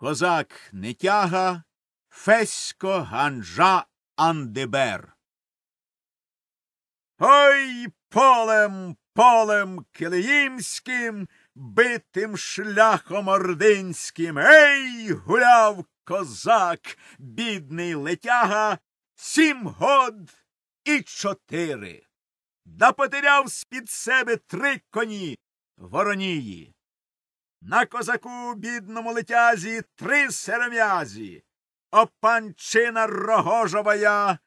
Козак Нетяга, Фесько Ганжа Андебер. Ой полем, полем килиїмським, битим шляхом ординським. Ей, гуляв козак, бідний летяга, сім год і чотири. Да потеряв з-під себе три коні воронії. На козаку бідному летязі три серем'язі, опанчина рогожовая,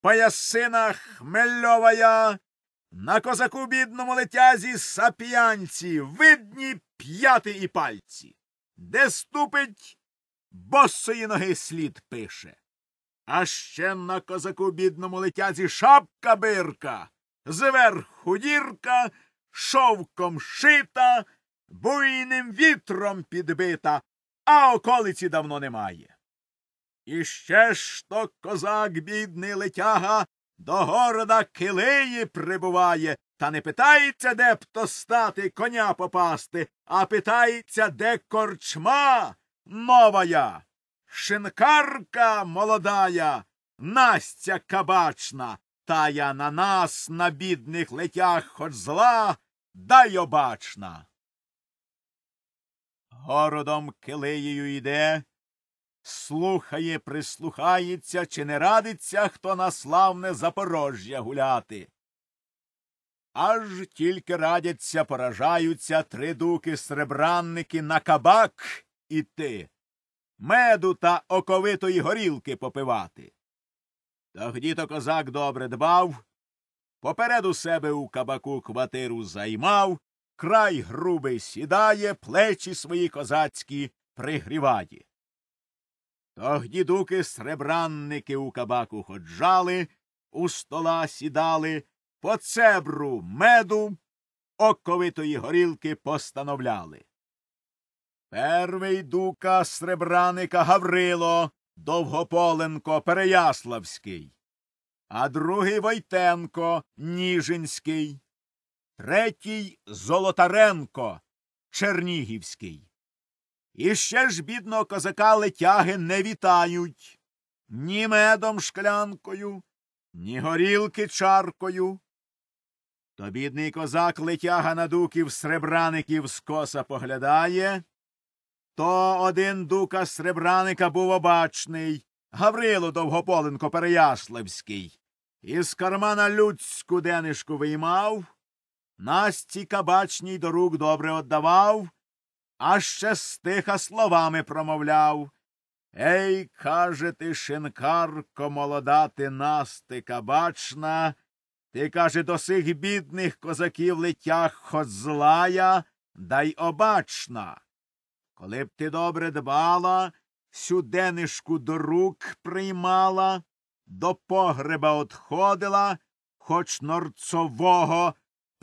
поясина хмельовая, на козаку бідному летязі сап'янці, видні п'яти і пальці, де ступить, босої ноги слід пише. А ще на козаку бідному летязі шапка бирка, зверху дірка, шовком шита, буйним вітром підбита, а околиці давно немає. І ще ж то козак бідний летяга до города Килиї прибуває, та не питається, де б то стати коня попасти, а питається, де корчма новая, шинкарка молодая, Настя кабачна, тая на нас, на бідних летях, хоч зла, дай обачна. Городом Килиєю йде, слухає, прислухається, чи не радиться, хто на славне Запорожжя гуляти. Аж тільки радяться, поражаються три дуки сребранники на кабак іти, меду та оковитої горілки попивати. Тоді то козак добре дбав, попереду себе у кабаку квартиру займав, край грубий сідає, плечі свої козацькі пригріває. Тогді дуки сребранники у кабаку ходжали, у стола сідали, по цебру меду оковитої горілки постановляли. Первий дука сребраника Гаврило Довгополенко Переяславський, а другий Войтенко Ніжинський, третій Золотаренко Чернігівський. І ще ж бідного козака летяги не вітають ні медом шклянкою, ні горілки чаркою. То бідний козак летяга на дуків сребраників скоса поглядає. То один дука сребраника був обачний, Гаврило Довгополенко Переяславський, із кармана людську денишку виймав, Насті кабачній до рук добре отдавав, а ще стиха словами промовляв. Ей, каже ти, шинкарко, молода ти насти кабачна, ти, каже, до сих бідних козаків летях хоч злая, дай обачна. Коли б ти добре дбала, всю денишку до рук приймала, до погреба отходила, хоч норцового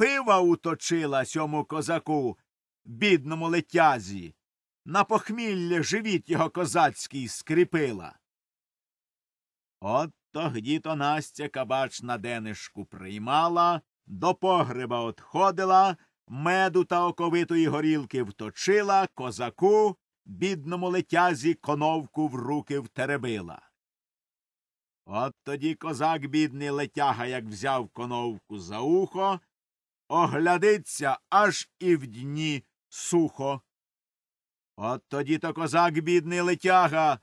пива уточила сьому козаку, бідному летязі, на похмілля живіт його козацький скріпила. От тогді то Настя кабачна денишку приймала, до погреба отходила, меду та оковитої горілки вточила, козаку, бідному летязі, коновку в руки втеребила. От тоді козак бідний летяга, як взяв коновку за ухо, оглядиться аж і в дні сухо. От тоді то козак бідний летяга,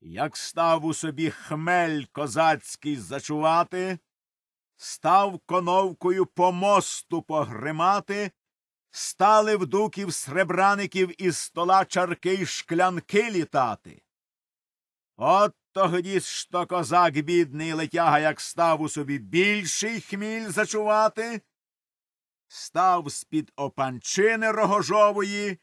як став у собі хмель козацький зачувати, став коновкою по мосту погримати, стали в дуків сребраників із стола чарки й шклянки літати. От тоді ж то козак бідний летяга, як став у собі більший хміль зачувати, став з-під опанчини рогожової,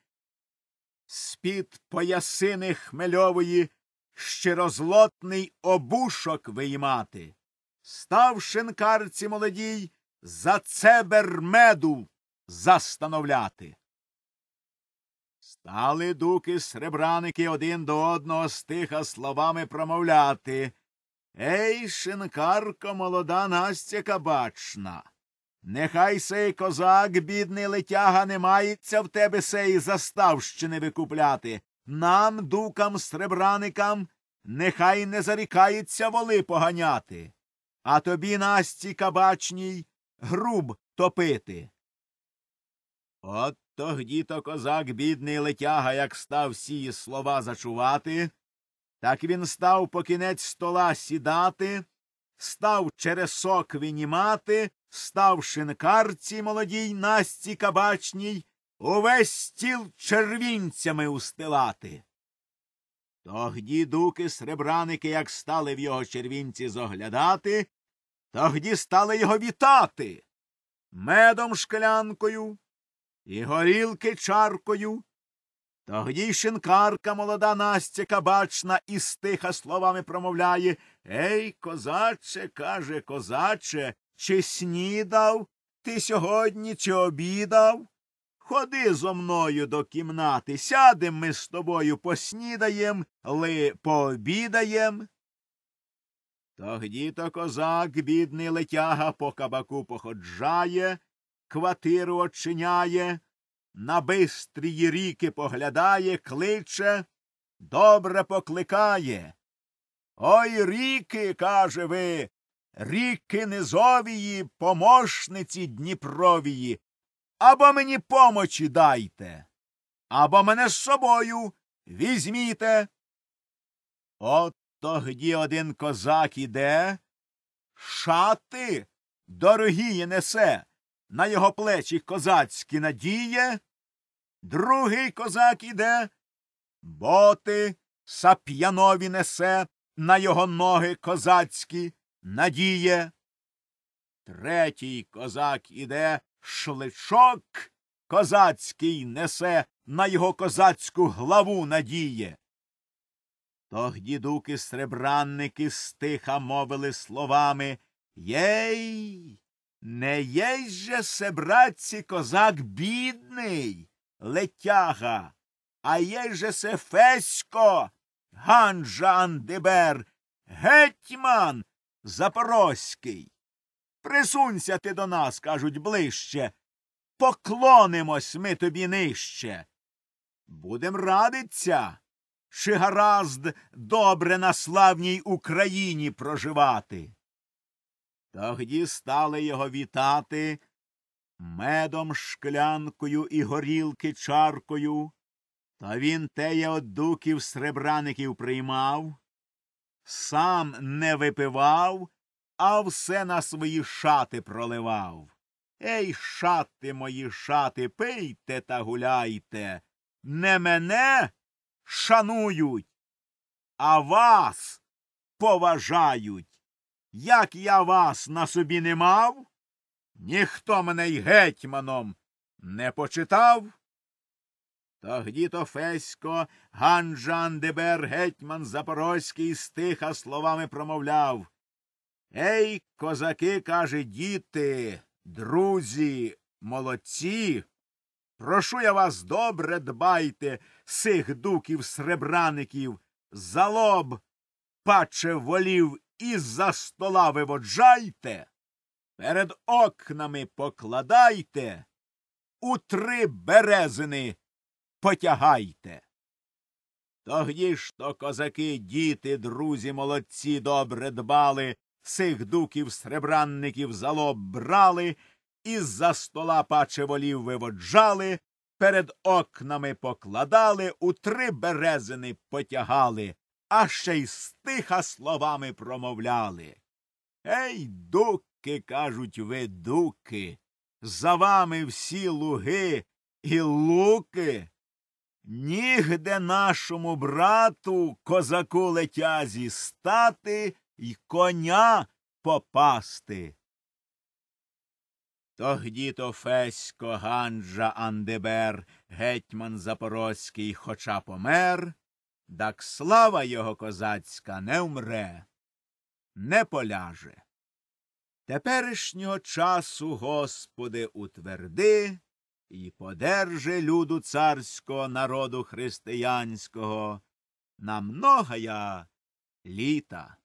з-під поясини хмельової щирозлотний обушок виймати, став шинкарці молодій за цебер меду застановляти. Стали дуки сребраники один до одного стиха словами промовляти. Ей, шинкарко, молода Настя кабачна. Нехай сей козак, бідний летяга, не мається в тебе сей заставщини викупляти, нам, дукам, сребраникам, нехай не зарікається воли поганяти, а тобі, Насті кабачній, груб топити. От тогді то козак бідний летяга, як став всі слова зачувати, так він став по кінець стола сідати, став чересок винімати, став шинкарці молодій Насті кабачній, увесь стіл червінцями устилати. Тогді дуки сребраники, як стали в його червінці зоглядати, тогді стали його вітати медом шклянкою і горілки чаркою. Тогді шинкарка молода Настя кабачна і стиха словами промовляє Ей, козаче, каже, козаче, чи снідав ти сьогодні, чи обідав? Ходи зо мною до кімнати, сядем ми з тобою поснідаєм, ли пообідаєм. Тогді то козак, бідний летяга, по кабаку походжає, квартиру очиняє, на бистрії ріки поглядає, кличе, добре покликає. Ой ріки, каже ви, ріки низовії, помощниці Дніпровії, або мені помочі дайте, або мене з собою візьміте. От тогді один козак іде, шати дорогі несе, на його плечі козацькі надіє, другий козак іде, боти сап'янові несе, на його ноги козацькі надіє. Третій козак іде, шличок козацький несе, на його козацьку главу надіє. Тогді дуки сребранники стиха мовили словами Єй, не єй же се, братці, козак бідний, летяга, а єй же се Фесько, Ганжа Андибер, гетьман Запорозький. Присунься ти до нас, кажуть, ближче. Поклонимось ми тобі нижче. Будем радиться, чи гаразд добре на славній Україні проживати. Тогді стали його вітати медом шклянкою і горілки чаркою, та він теє от дуків сребраників приймав, сам не випивав, а все на свої шати проливав. Ей, шати мої шати, пийте та гуляйте. Не мене шанують, а вас поважають. Як я вас на собі не мав, ніхто мене й гетьманом не почитав. Тогді то Фесько Ганджан Дебер, гетьман Запорозький, стиха словами промовляв. Ей, козаки, каже, діти, друзі, молодці. Прошу я вас добре дбайте сих дуків сребраників, за лоб, паче волів із за стола виводжайте, перед окнами покладайте, у три березини потягайте. Тогді ж то козаки, діти, друзі, молодці добре дбали, сих дуків сребранників за лоб брали, із за стола паче волів виводжали, перед окнами покладали, у три березини потягали, а ще й стиха словами промовляли. Ей, дуки, кажуть ви, дуки, за вами всі луги і луки. Нігде нашому брату, козаку летязі, стати й коня попасти. Тогді то Фесько Ганджа Андебер, гетьман Запорозький, хоча помер, так слава його козацька не вмре, не поляже. Теперішнього часу, Господи, утверди і подерже люду царського народу християнського на многая літа.